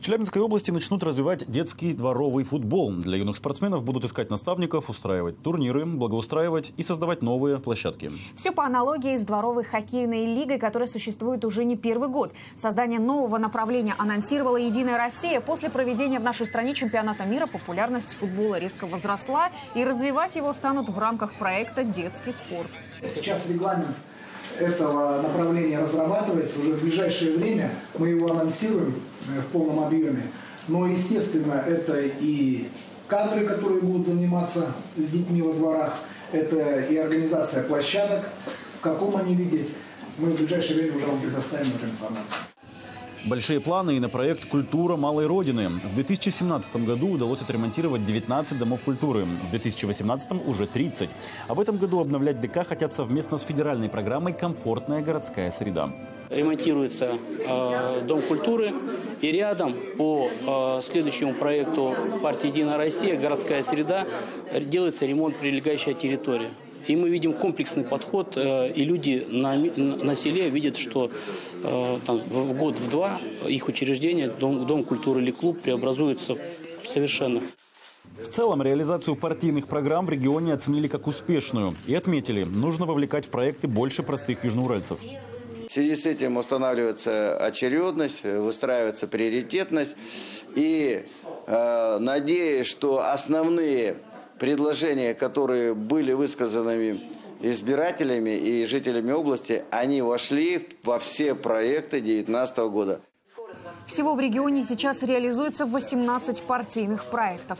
В Челябинской области начнут развивать детский дворовый футбол. Для юных спортсменов будут искать наставников, устраивать турниры, благоустраивать и создавать новые площадки. Все по аналогии с дворовой хоккейной лигой, которая существует уже не первый год. Создание нового направления анонсировала «Единая Россия». После проведения в нашей стране чемпионата мира популярность футбола резко возросла, и развивать его станут в рамках проекта «Детский спорт». Сейчас регламент этого направления разрабатывается. Уже в ближайшее время мы его анонсируем э, в полном объеме. Но, естественно, это и кадры, которые будут заниматься с детьми во дворах, это и организация площадок, в каком они виде. Мы в ближайшее время уже вам предоставим эту информацию. Большие планы и на проект «Культура малой Родины». В 2017 году удалось отремонтировать 19 домов культуры, в 2018 уже 30. А в этом году обновлять ДК хотят совместно с федеральной программой «Комфортная городская среда». Ремонтируется э, Дом культуры и рядом по э, следующему проекту партии «Единая Россия» «Городская среда» делается ремонт прилегающей территории. И мы видим комплексный подход, э, и люди на, на селе видят, что э, там, в год, в два их учреждение, дом, дом культуры или клуб преобразуется совершенно. В целом, реализацию партийных программ в регионе оценили как успешную и отметили, нужно вовлекать в проекты больше простых южноуральцев. В связи с этим устанавливается очередность, выстраивается приоритетность. И э, надеюсь, что основные предложения, которые были высказаны избирателями и жителями области, они вошли во все проекты 2019 года. Всего в регионе сейчас реализуется 18 партийных проектов.